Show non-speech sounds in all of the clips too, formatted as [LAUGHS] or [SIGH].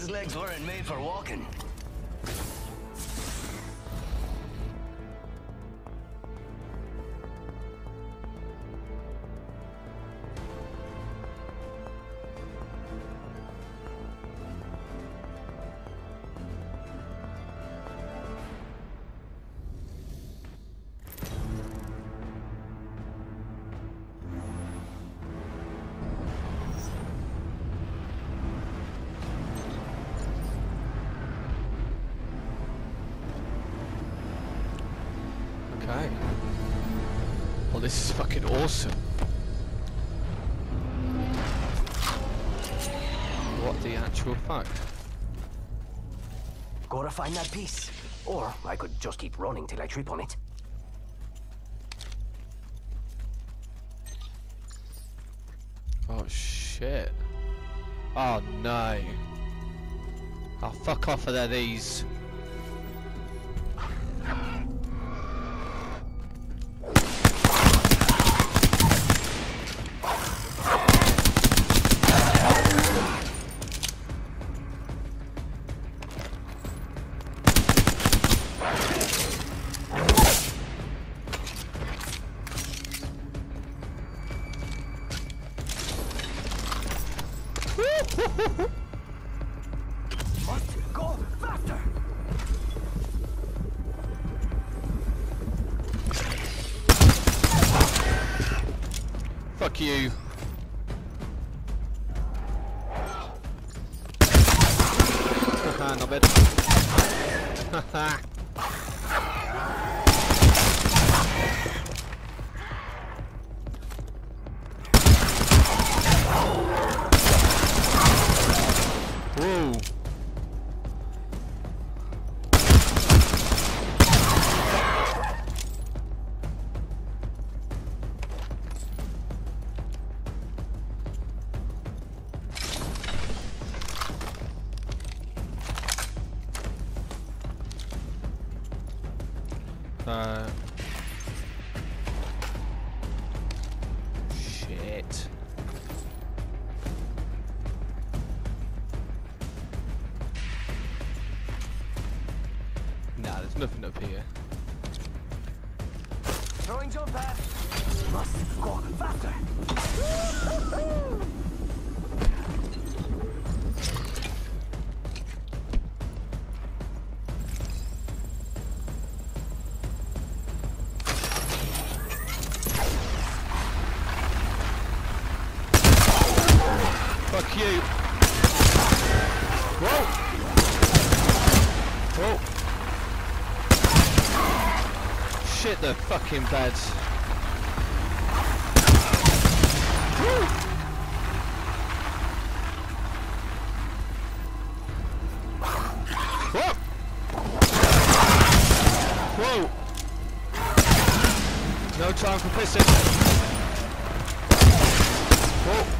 These legs weren't made for walking. Okay. Well, this is fucking awesome. What the actual fuck? Gotta find that piece. Or I could just keep running till I trip on it. Oh shit. Oh no. Oh fuck off of there these. Must go faster! Fuck you. [LAUGHS] Haha, not bad. [LAUGHS] Haha. Nothing up here. Throwing jump pad. Must go faster! Shit the fucking. Whoa. Whoa. No time for pissing. Whoa.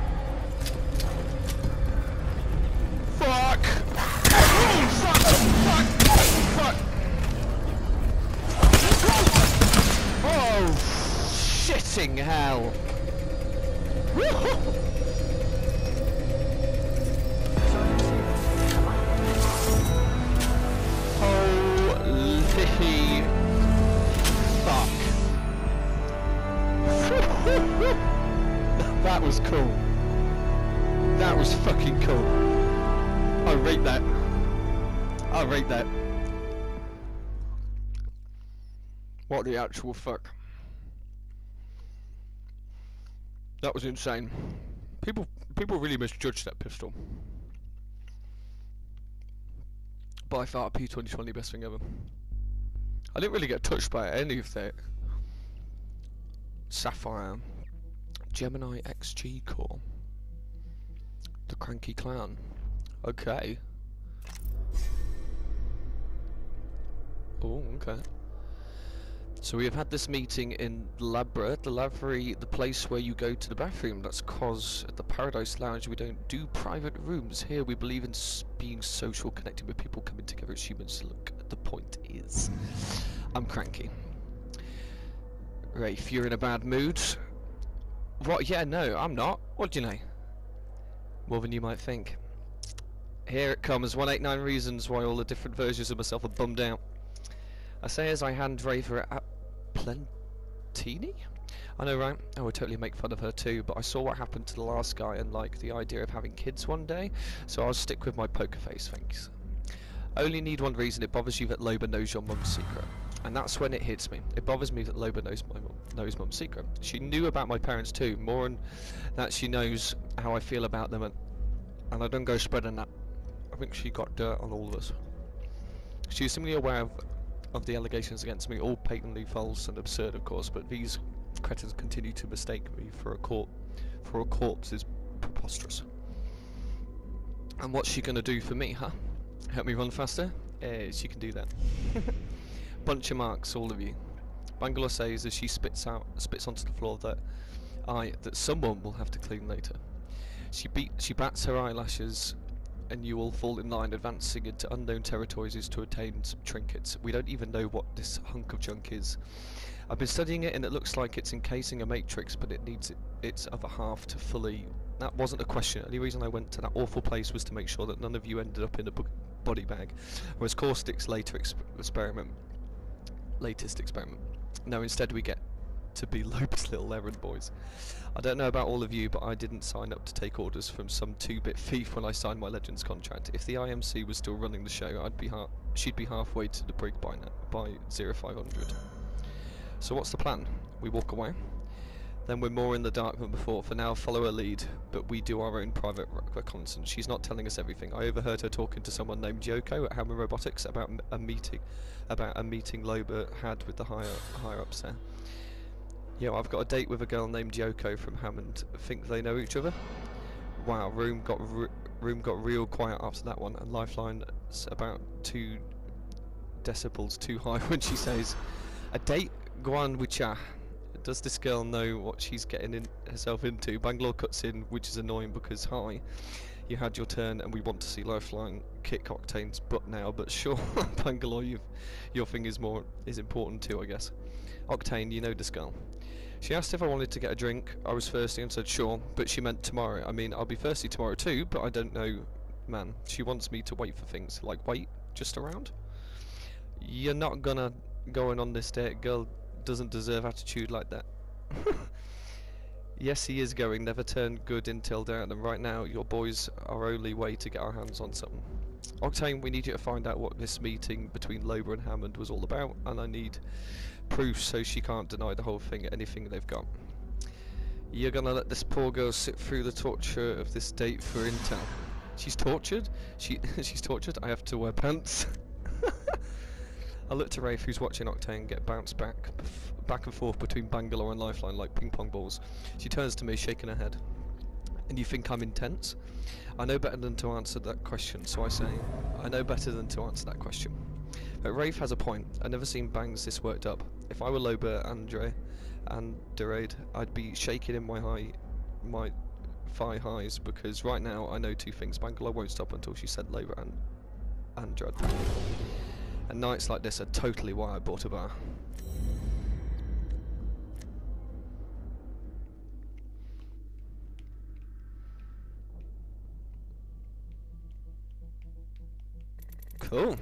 hell. Holy fuck. [LAUGHS] that was cool. That was fucking cool. I rate that. I rate that. What the actual fuck? That was insane. People people really misjudged that pistol. By far, P2020 best thing ever. I didn't really get touched by any of that. Sapphire, Gemini XG core, the Cranky Clown. Okay. Oh, okay. So we have had this meeting in Labra, the Lavery, the place where you go to the bathroom. That's cause at the Paradise Lounge we don't do private rooms. Here we believe in being social, connecting with people, coming together as humans. Look, the point is, I'm cranky. Wraith, you're in a bad mood. What? Yeah, no, I'm not. What do you know? More than you might think. Here it comes, 189 reasons why all the different versions of myself are bummed out. I say as I hand Raver at Plentini? I know, right? Oh, I would totally make fun of her too, but I saw what happened to the last guy and like the idea of having kids one day, so I'll stick with my poker face, thanks. Only need one reason, it bothers you that Loba knows your mum's secret. And that's when it hits me. It bothers me that Loba knows my mum, knows mum's secret. She knew about my parents too, more than that she knows how I feel about them and, and I don't go spreading that. I think she got dirt on all of us. She was simply aware of of the allegations against me, all patently false and absurd, of course, but these cretins continue to mistake me for a corp for a corpse is preposterous. And what's she gonna do for me, huh? Help me run faster? Eh, she can do that. [LAUGHS] Bunch of marks, all of you. Bangalore says as she spits out spits onto the floor that I that someone will have to clean later. She beat she bats her eyelashes and you will fall in line advancing into unknown territories is to attain some trinkets. We don't even know what this hunk of junk is. I've been studying it and it looks like it's encasing a matrix but it needs its other half to fully... That wasn't a question. The only reason I went to that awful place was to make sure that none of you ended up in a body bag. Whereas Caustic's later exp experiment... Latest experiment. No, instead we get to be [LAUGHS] Loba's little errand boys. I don't know about all of you, but I didn't sign up to take orders from some two-bit thief when I signed my Legends contract. If the IMC was still running the show, I'd be she'd be halfway to the brig by now, by 0500. So what's the plan? We walk away? Then we're more in the dark than before. For now, follow her lead, but we do our own private reconnaissance. She's not telling us everything. I overheard her talking to someone named Yoko at Hammond Robotics about a meeting, about a meeting Loba had with the higher higher ups there. Yeah, I've got a date with a girl named Yoko from Hammond. Think they know each other? Wow, room got room got real quiet after that one, and Lifeline about two decibels too high [LAUGHS] when she says, "A date, Guan Wicha." Does this girl know what she's getting in herself into? Bangalore cuts in, which is annoying because hi, you had your turn, and we want to see Lifeline kick Octane's butt now. But sure, [LAUGHS] Bangalore, your thing is more is important too, I guess. Octane, you know this girl. She asked if I wanted to get a drink. I was thirsty and said sure, but she meant tomorrow. I mean, I'll be thirsty tomorrow too, but I don't know. Man, she wants me to wait for things. Like, wait, just around? You're not gonna go in on this date. Girl doesn't deserve attitude like that. [LAUGHS] yes, he is going. Never turn good until down. And right now, your boys are our only way to get our hands on something. Octane, we need you to find out what this meeting between Loba and Hammond was all about, and I need proof so she can't deny the whole thing, anything they've got. You're gonna let this poor girl sit through the torture of this date for intel. She's tortured? She [LAUGHS] she's tortured? I have to wear pants? [LAUGHS] I look to Wraith, who's watching Octane get bounced back, back and forth between Bangalore and Lifeline like ping pong balls. She turns to me, shaking her head. And you think I'm intense? I know better than to answer that question, so I say, I know better than to answer that question. But Wraith has a point. I've never seen bangs this worked up. If I were Loba Andre and Derade, I'd be shaking in my high, my thigh highs because right now I know two things. Bangalore won't stop until she said Loba and Andrade. And nights like this are totally why I bought a bar. Cool.